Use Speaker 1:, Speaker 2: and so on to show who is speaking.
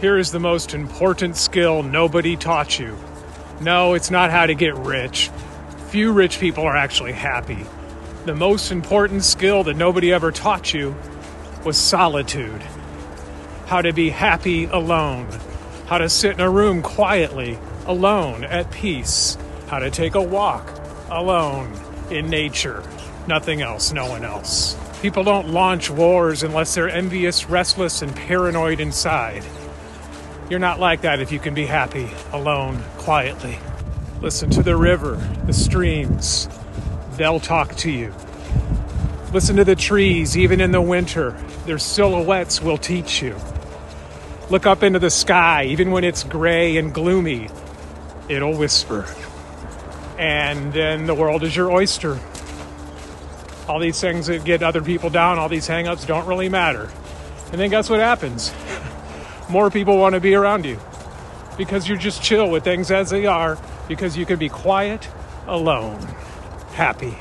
Speaker 1: Here is the most important skill nobody taught you. No, it's not how to get rich. Few rich people are actually happy. The most important skill that nobody ever taught you was solitude. How to be happy alone. How to sit in a room quietly, alone, at peace. How to take a walk alone in nature. Nothing else, no one else. People don't launch wars unless they're envious, restless, and paranoid inside. You're not like that if you can be happy, alone, quietly. Listen to the river, the streams. They'll talk to you. Listen to the trees, even in the winter. Their silhouettes will teach you. Look up into the sky, even when it's gray and gloomy. It'll whisper. And then the world is your oyster. All these things that get other people down, all these hangups don't really matter. And then guess what happens? More people want to be around you because you're just chill with things as they are, because you can be quiet, alone, happy.